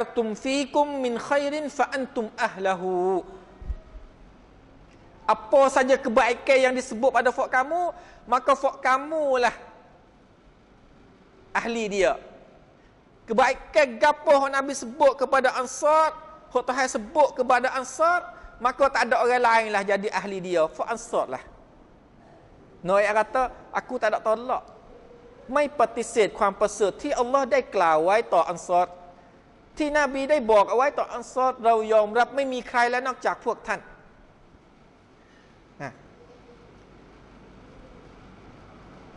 tum fikum min khairin fa antum ahlahu apa saja kebaikan yang disebut pada fak kamu maka fak kamulah ahli dia kebaikan gapo Nabi sebut kepada ansar hok Tuhan sebut kepada ansar maka tak ada orang lain lah jadi ahli dia fak ansar lah Noy kata aku tak ada tolak ไม่ปฏิเสธความประเสริฐที่อัลลอฮ์ได้กล่าวไว้ต่ออันซอร ที่นบีได้บอกเอาไว้ต่ออันซอดเรายอมรับไม่มีใครแล้วนอกจากพวกท่าน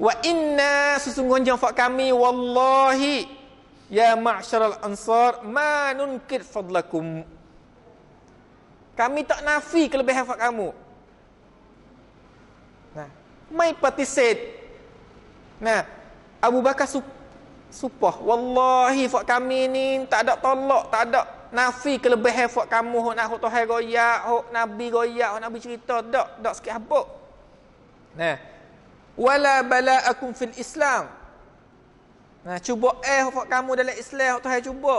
ว่าอินนาสุสุงวนยังฟะกามีวัลลอฮิยามัชรัลอันซอรมานุนกิดฟัดละกุม Kami tak nafi kelebihan kamu. Nah, mai ปฏิเสธนะอบูบากรสุ supah wallahi fak kami ni tak ada tolak tak ada nafi kelebihan fak kamu. Hok nak hok Tuhan goyak hok nabi goyak hok nabi cerita dak dak sikit habuk. Nah. Wala bala'akum fil islam. Nah cuba eh fak kamu dalam Islam hok Tuhan cuba.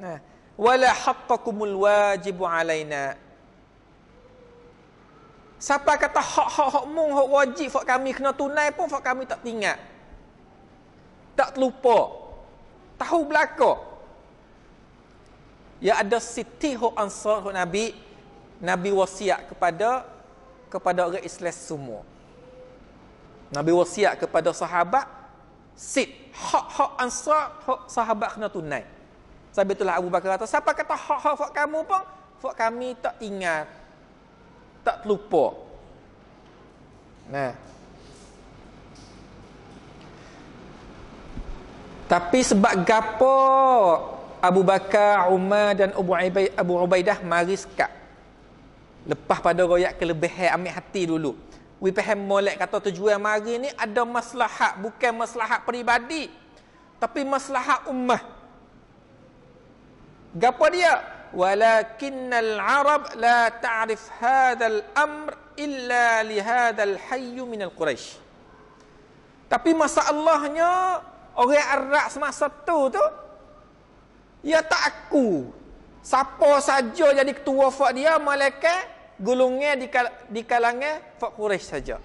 Nah. Wala haqqakumul wajib alaina. Siapa kata hak-hak hak hak wajib fak kami kena tunai pun fak kami tak tinggal tak terlupa. Tahu belaka. Ya ada siti ho ansar ho nabi nabi wasiat kepada kepada orang Islam semua. Nabi wasiat kepada sahabat sit hak-hak ansar hak sahabat kena tunai. Sebab itulah Abu Bakar kata siapa kata hak-hak fak kamu pun fak kami tak ingat tak terlupa. Nah Tapi sebab gapo Abu Bakar, Umar dan Abu Abu Ubaidah mari sekat. Lepas pada royak kelebihan ambil hati dulu. We faham molek kata tujuan mari ni ada maslahat, bukan maslahat peribadi. Tapi maslahat ummah. Gapo dia? Walakinnal Arab la ta'rif hadzal amr illa li hadzal hayy min al-Quraisy. Tapi masalahnya Orang Arab semasa tu tu Ya tak aku. Siapa saja jadi ketua fak dia Malaikat gulungnya di, kal di kalangan Fak Quraisy saja.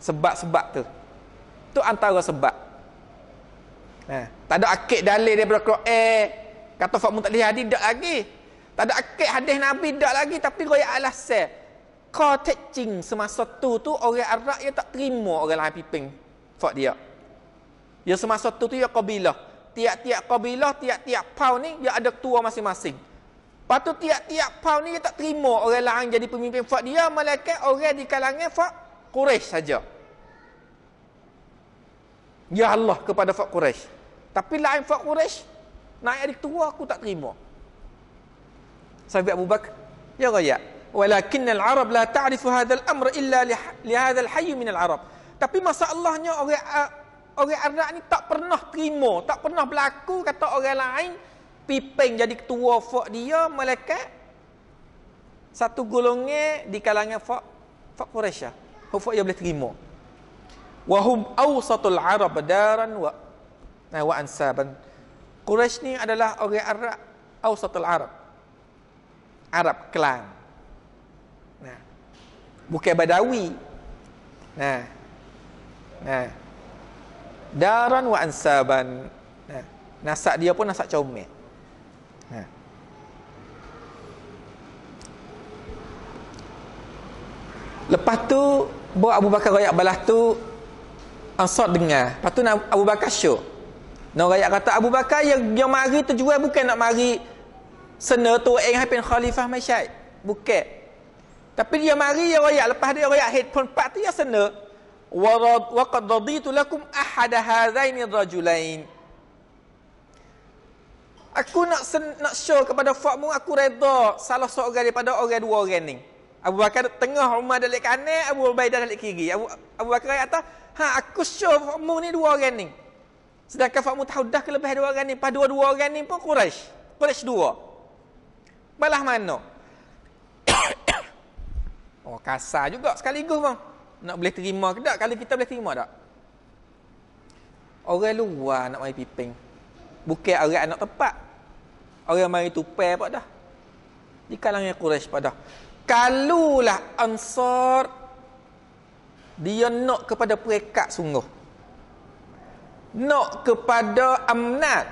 Sebab-sebab tu. Tu antara sebab. Nah, Tak ada akid dalil daripada Quran. Eh, Kata Fak Hadi tak lagi. Tak ada akid hadis Nabi tak lagi Tapi raya alasan kau teaching semasa tu tu orang Arab dia tak terima orang lain piping fak dia. Ya semasa tu tu ya kabilah. Tiap-tiap kabilah, tiap-tiap pau ni dia ada ketua masing-masing. Tu tiap-tiap pau ni dia tak terima orang lain jadi pemimpin fak dia, malaikat orang di kalangan fak Quraisy saja. Ya Allah kepada fak Quraisy. Tapi lain fak Quraisy naik adik tua aku tak terima. Sahabat Abu Bakar, ya raya walakin al-arab la ta'rifu hadha al-amr illa li hadha al-hayy min al-arab. Tapi masalahnya orang orang Arab ni tak pernah terima tak pernah berlaku kata orang lain piping jadi ketua fak dia malaikat satu golongan di kalangan fak fak Quraisy fak dia boleh terima. Wa hum awsatul arab daran wa nah, wa ansaban. Quraisy ni adalah orang Arab awsatul arab. Arab klan bukan badawi. Nah nah daran wa ansaban. Nah nasak dia pun nasak comel. Nah lepas tu bawa Abu Bakar rakyat balas tu Ansar dengar. Lepas tu Abu Bakar syuk nak rakyat kata Abu Bakar yang, yang mari tujuan bukan nak mari sena tu yang hapin khalifah masyad bukan tapi dia mari dia royak lepas dia royak headphone part tu ya sana. Wa qad raditu lakum ahad hadhain rajulain. Aku nak sen, nak show kepada fakmu aku redha salah seorang daripada orang dua orang ni. Abu Bakar tengah Umar dalam kanan, Abu Ubaidah dalam kiri. Abu, Abu Bakar kata, "Ha, aku show fakmu ni dua orang ni." Sedangkan fakmu tahu dah kelebihan dua orang ni, pada dua-dua orang ni pun Quraisy. Quraisy dua. Balah mana? Oh kasar juga sekaligus bang. Nak boleh terima ke tak? Kalau kita boleh terima tak? Orang luar nak main piping. Bukan orang anak tepat. Orang mari tupai apa dah. Di kalangan Quraisy pada. Kalulah Ansar dia nak kepada perekat sungguh. Nak kepada amnat.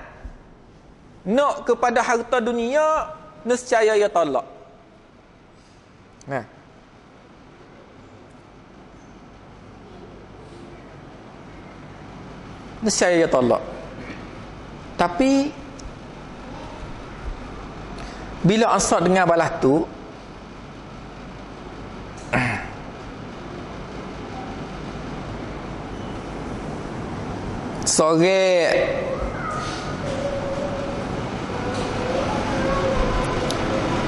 Nak kepada harta dunia, nescaya ia tolak. Nah. Nescaya ia tolak. Tapi bila Ansar dengar balas tu sore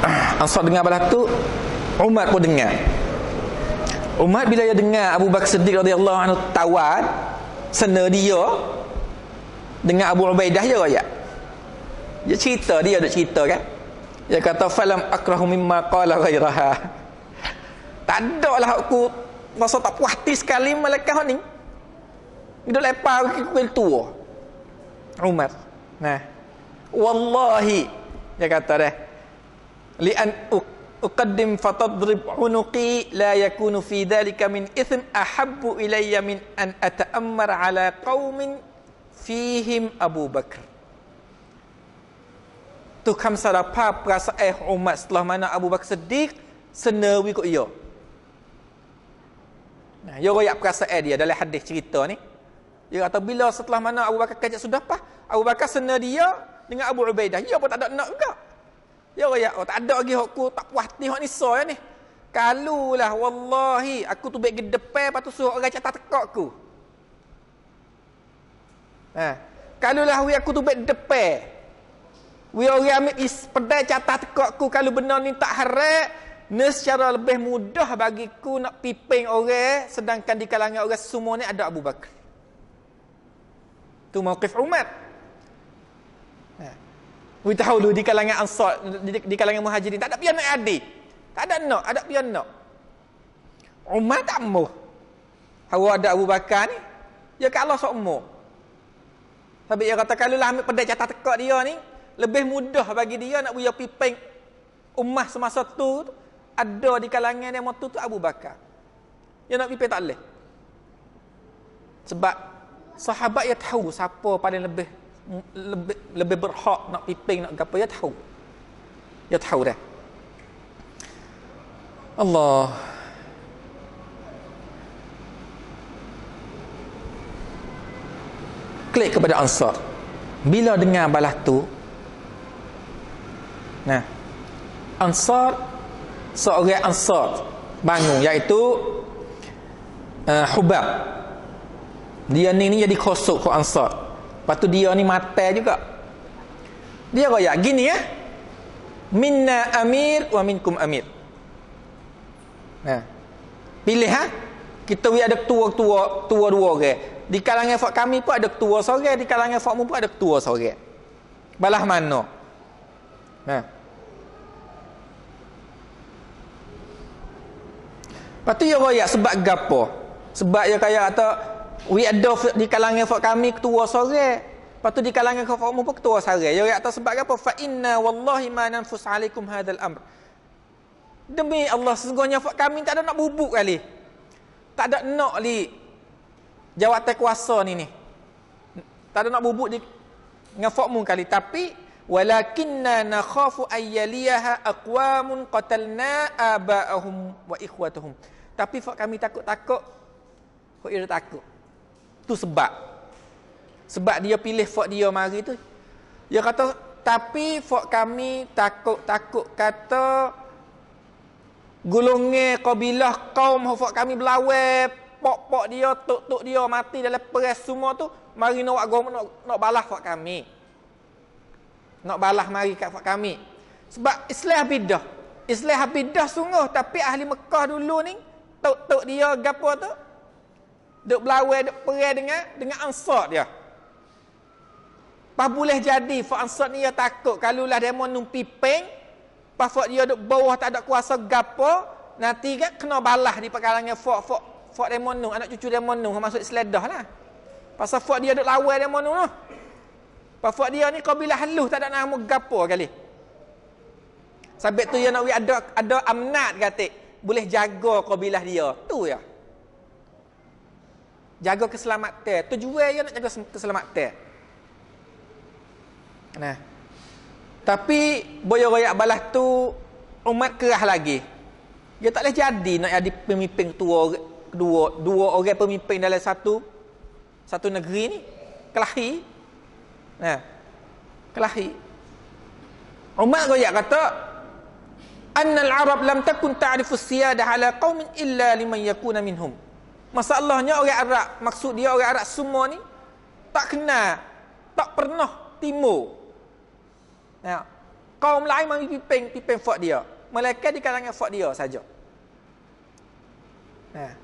Ansar dengar balas tu Umar pun dengar Umar bila dia dengar Abu Bakar Siddiq radhiyallahu anhu tawad sena dia dengan Abu Ubaidah je ya dia cerita dia ada cerita kan? Dia kata falam akrahu mimma qala ghairaha. Tak ada lah aku rasa tak puas hati sekali malaikat ni. Dia lepas ke kuil tua. Umar. Nah. Wallahi. Dia kata dah li an uqaddim fatadrib unuqi la yakunu fi dhalika min ithm ahabbu ilayya min an ata'ammar ala qaumin fihim Abu Bakar tu kam sadapa perasaan eh umat setelah mana Abu Bakar Siddiq senawi kok ia Nah, dia royak perasaan dia dalam hadis cerita ni. Dia kata bila setelah mana Abu Bakar kajak sudah pas, Abu Bakar sena dia dengan Abu Ubaidah. Dia pun tak ada nak juga. Ya royak, oh, tak ada lagi aku tak puas ni hak ni ya ni. Kalulah wallahi aku tu baik ke depan lepas tu suruh orang catat tekak aku. Ha. Kalulah wi aku tu baik depan. Wi orang ambil is pedai catat tekak aku kalau benar ni tak harap Nes secara lebih mudah bagiku nak piping orang sedangkan di kalangan orang semua ni ada Abu Bakar. Tu mauqif Umar. Ha. We tahu dulu di kalangan Ansar, di, di kalangan Muhajirin tak ada pian nak adi. Tak ada nak, ada pian nak. Umar tak mau. Hawa ada Abu Bakar ni, ya kalau sok mau. Tapi dia kata kalau lah ambil pedai catat tekak dia ni, lebih mudah bagi dia nak buya piping ummah semasa tu, ada di kalangan yang waktu tu Abu Bakar. Yang nak pipin tak boleh. Sebab sahabat ya tahu siapa paling lebih lebih lebih berhak nak piping nak gapo ya tahu. Ya tahu dah. Allah klik kepada Ansar. Bila dengar balas tu Nah Ansar seorang ansar bangun iaitu uh, Hubab dia ni ni jadi kosok ke ansar lepas tu dia ni mata juga. Dia raya gini ya minna amir wa minkum amir. Ha. pilih ha. Kita wi ada tua-tua tua dua orang. Di kalangan fak kami pun ada ketua seorang di kalangan fakmu pun ada ketua seorang. Balah mana? Ha. Lepas tu dia royak sebab gapo? Sebab dia kaya kata we ada di kalangan fak kami ketua sore. Lepas tu di kalangan kau mu pun ketua sore. Dia royak atas sebab gapo? Fa inna wallahi ma nanfus alaikum hadzal amr. Demi Allah sesungguhnya fak kami tak ada nak bubuk kali. Tak ada nak li jawatan kuasa ni ni. Tak ada nak bubuk di dengan fakmu kali tapi walakinna nakhafu ayyaliyaha aqwamun qatalna aba'ahum wa ikhwatuhum tapi fak kami takut-takut kok takut tu sebab. Sebab dia pilih fak dia mari tu. Dia kata tapi fak kami takut-takut kata gulungan kabilah kaum fak kami belawai pok-pok dia tok-tok dia mati dalam perang semua tu. Mari nak nak, nak balas fak kami. Nak balas mari kat kami. Sebab Islam bidah. Islam bidah sungguh. Tapi ahli Mekah dulu ni tok-tok dia gapo tu duk belawai duk perang dengan dengan ansar dia pas boleh jadi fa ansar ni dia takut kalau lah demo numpi peng pas dia duk bawah tak ada kuasa gapo nanti kan kena balas di perkarangan fa fa fa demo nu anak cucu demo nu masuk Islam dah lah pasal fa dia duk lawai demo nu Pafak dia ni kabilah halus tak ada nama gapo kali. Sebab tu yang nak ada ada amnat kata boleh jaga kabilah dia. Tu ya. Jaga keselamatan. Tujuan dia nak jaga keselamatan. Nah. Tapi boyo royak balas tu umat kerah lagi. Dia tak boleh jadi nak jadi pemimpin tua dua dua orang pemimpin dalam satu satu negeri ni kelahi Nah. Kelahi. Umar goyak kata annal arab lam takun ta'rifu siyadah ala qaumin illa liman yakuna minhum. Masalahnya orang Arab, maksud dia orang Arab semua ni tak kenal, tak pernah timur. Nah, kaum lain mami piping piping fak dia. Malaikat di kalangan fak dia saja. Nah.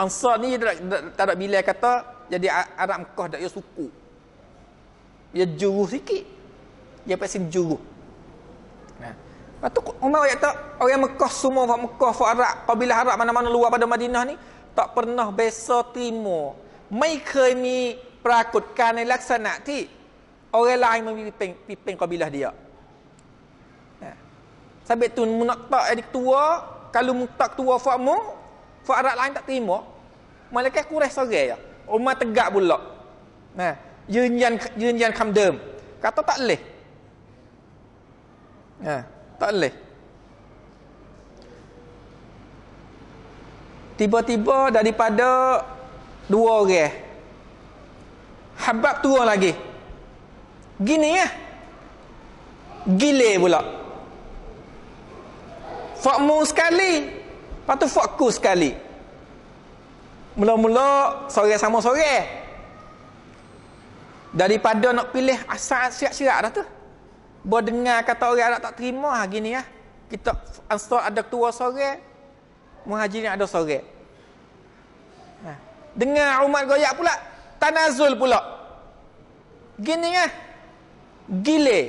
Ansar ni tak, ada bila kata jadi Arab Mekah dak ya suku. Dia juruh sikit. Dia pasti juruh. Nah. Lepas tu Umar kata orang Mekah semua orang Mekah orang Arab, kabilah Arab mana-mana luar pada Madinah ni tak pernah biasa terima. Maiเคย มีปรากฏการณ์ในลักษณะที่ orang lain memimpin pimpin kabilah dia. Nah. Sampai tu nak tak adik tua, kalau tak tua fakmu, fak Arab lain tak terima. Malaikat kurang sore ya. Umar tegak pula. Nah, ยืนยันยืนยันคำเดิม kata tak leh ha, tak leh Tiba-tiba daripada dua orang habab turun lagi gini ya gile pula fakmu sekali lepas tu fakku sekali mula-mula sore sama sore Daripada nak pilih asal siap-siap dah tu. Bawa dengar kata orang Arab tak terima ha, gini ya. Kita ansar ada ketua sore. Muhajirin ada sore. Ha. Dengar umat goyak pula. Tanazul pula. Gini ya. Gile.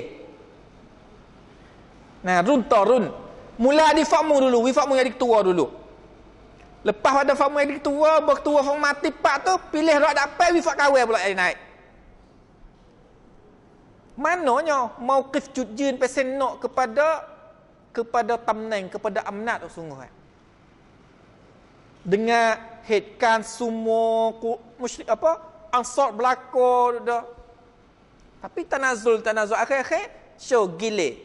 Nah, run to run. Mula di fakmu dulu. Wi fakmu jadi ketua dulu. Lepas pada fakmu jadi ketua. Berketua fakmu mati pak tu. Pilih rak dapat. Wi fak kawai pula jadi naik. Mananya mauqif jujun pesen nak kepada kepada tamneng, kepada amnat sungguh. Eh? Dengan headkan semua musyrik apa? Ansar belako dah. Tapi tanazul tanazul akhir-akhir show gile.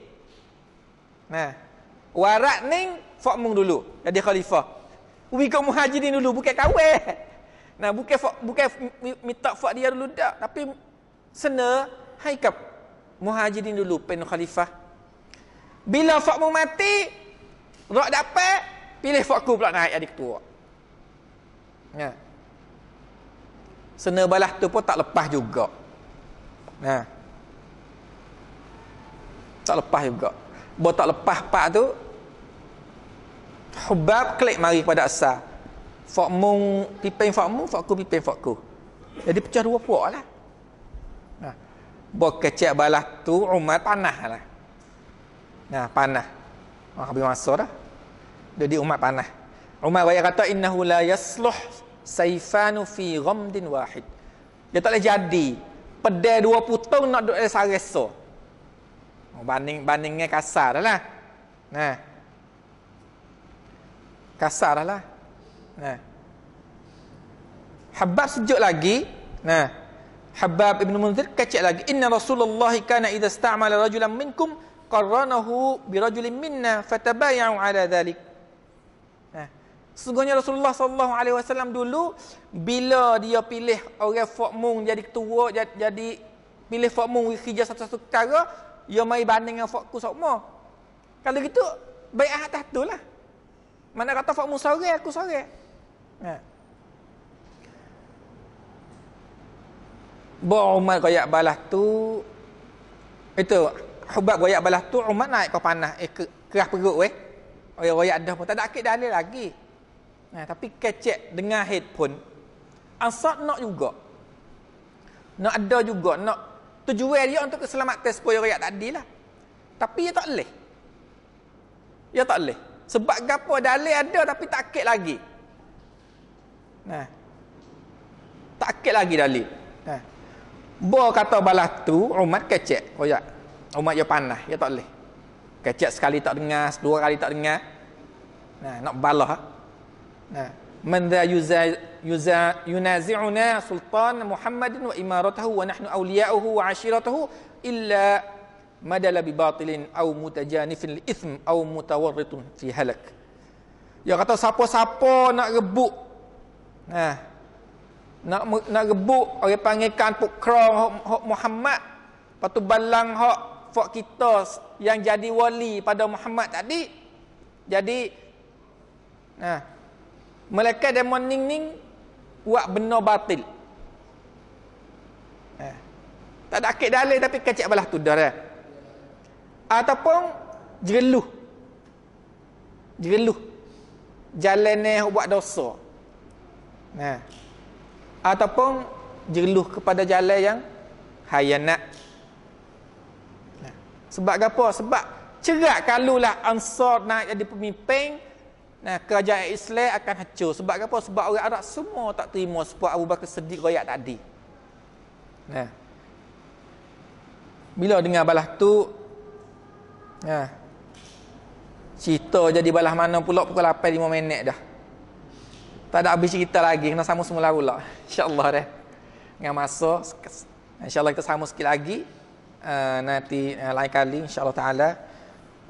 Nah. Warat ning fakmung dulu jadi khalifah. Wi kau muhajirin dulu bukan kawin. Nah, bukan bukan minta fak dia dulu dak, tapi sena haikap muhajirin dulu pen khalifah bila fakmu mati rak dapat pilih fakku pula naik adik tua ya sena balah tu pun tak lepas juga ya tak lepas juga bo tak lepas pak tu hubab klik mari pada asal fakmu pipin fakmu fakku pipin fakku jadi pecah dua puak lah Buat kecek balas tu Umar panah lah. Nah, panah. Oh, habis masa dah. Jadi Umar panah. Umar baya kata innahu la yasluh saifanu fi ghamdin wahid. Dia tak boleh jadi. Pedai dua putung nak duduk dalam so. Oh, banding bandingnya kasar dah lah. Nah. Kasar dah lah. Nah. Habab sejuk lagi. Nah. Habab ibn Munzir kecek lagi inna Rasulullah kana idza ista'mala rajulan minkum qarranahu bi rajulin minna fatabaya'u ala dhalik sesungguhnya Rasulullah sallallahu alaihi wasallam dulu bila dia pilih orang fakmung jadi ketua jadi, jadi pilih fakmung kerja satu-satu perkara dia mai banding dengan fakku semua kalau gitu baik atas tu lah mana kata fakmung sore aku sore nah Bawa Umar koyak balas tu itu hubab koyak balas tu Umar naik ke panah eh ke, kerah perut weh. Oh koyak dah pun tak ada akid dalil lagi. Nah, tapi kecek dengan headphone Ansar nak juga. Nak ada juga nak tujuan dia untuk keselamatan supaya rakyat tadi lah. Tapi dia tak boleh. Dia tak boleh. Sebab gapo dalil ada tapi tak akid lagi. Nah. Tak akid lagi dalil. Nah. Bo kata balas tu umat kecek. Ya. Umat dia panah, ya tak boleh. Kecek sekali tak dengar, dua kali tak dengar. Nah, nak balah. Man dha yuza yunazi'una sultan Muhammadin wa imaratahu wa nahnu awliya'uhu wa 'ashiratuhu illa madala bi batilin aw mutajanifin li ithm aw mutawarritun fi halak. Ya kata siapa-siapa nak rebut. Nah, nak nak rebut orang panggilkan pukrong Muhammad. Patu balang hak fak kita yang jadi wali pada Muhammad tadi. Jadi nah mereka demo ning-ning buat benar batil. Eh. Tak ada akid dalil tapi kecek belah tu dah. Eh. Ataupun jereluh. Jereluh. Jalan ni buat dosa. Nah. Ataupun jereluh kepada jalan yang hayanat. Nah. Sebab apa? Sebab cerak kalulah ansar nak jadi pemimpin Nah, kerajaan Islam akan hancur. Sebab apa? Sebab orang Arab semua tak terima sebab Abu Bakar sedih royak tadi. Nah. Bila dengar balas tu nah. Cerita jadi balas mana pula pukul 8 5 minit dah. Tak ada habis cerita lagi kena sama semula pula. Insya-Allah dah. Dengan masa insya-Allah kita sama sikit lagi. Uh, nanti uh, lain kali insya-Allah taala.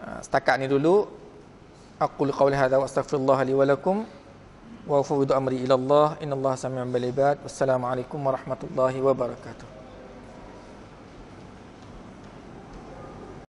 Uh, setakat ni dulu أقول قولي هذا وأستغفر الله لي ولكم وأفوض أمري إلى الله إن الله سميع بالعباد والسلام عليكم ورحمة الله وبركاته